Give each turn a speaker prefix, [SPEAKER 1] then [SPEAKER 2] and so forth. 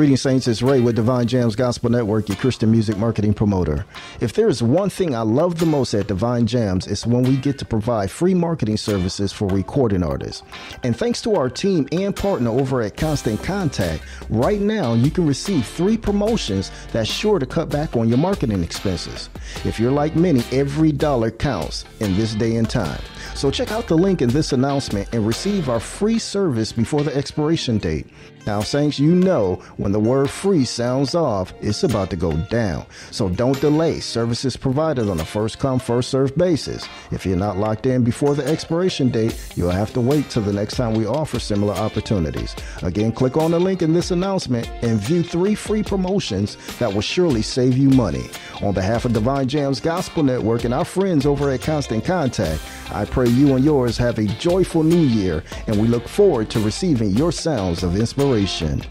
[SPEAKER 1] Greetings, Saints. It's Ray with Devine Jamz Gospel Network, your Christian music marketing promoter. If there is one thing I love the most at Devine Jamz, it's when we get to provide free marketing services for recording artists. And thanks to our team and partner over at Constant Contact, right now you can receive three promotions that's sure to cut back on your marketing expenses. If you're like many, every dollar counts in this day and time. So check out the link in this announcement and receive our free service before the expiration date. Now, Saints, you know when the word free sounds off, it's about to go down. So don't delay. Services provided on a first come, first served basis. If you're not locked in before the expiration date, you'll have to wait till the next time we offer similar opportunities. Again, click on the link in this announcement and view three free promotions that will surely save you money. On behalf of Devine Jamz Gospel Network and our friends over at Constant Contact, I pray you and yours have a joyful new year, and we look forward to receiving your sounds of inspiration.